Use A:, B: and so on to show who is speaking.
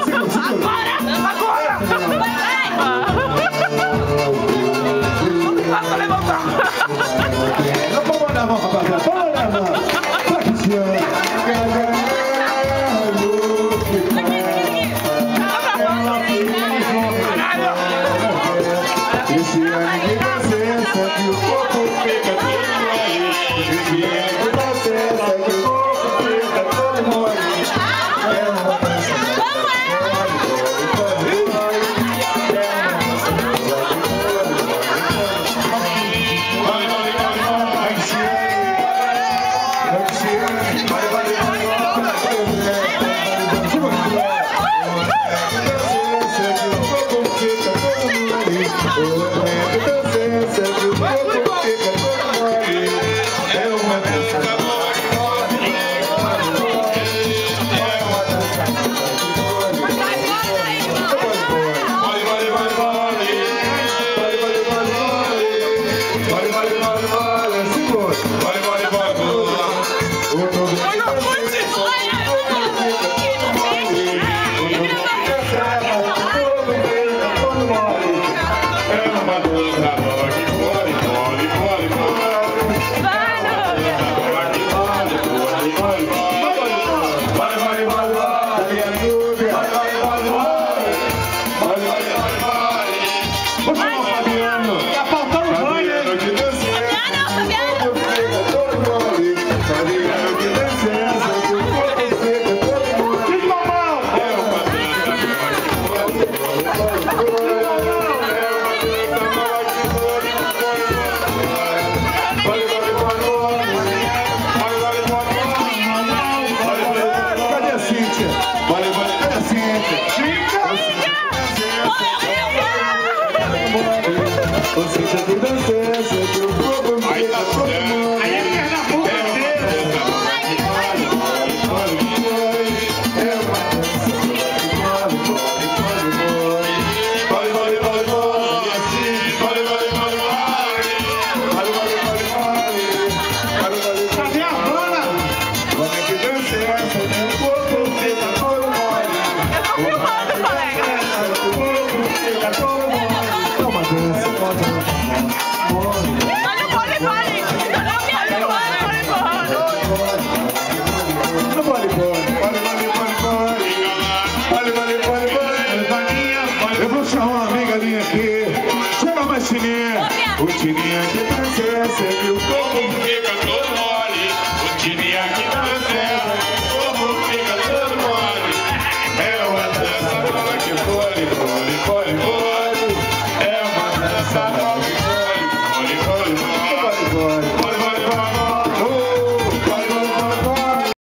A: Agora! Agora! Vai, vai! Não tem mais pra levantar! Não vou! Vamos mandar a mão! Esse ano de presença que o corpo fica tudo aí. Esse 你 这 Tininha, o Tininha de princesa, viu como
B: fica todo mundo.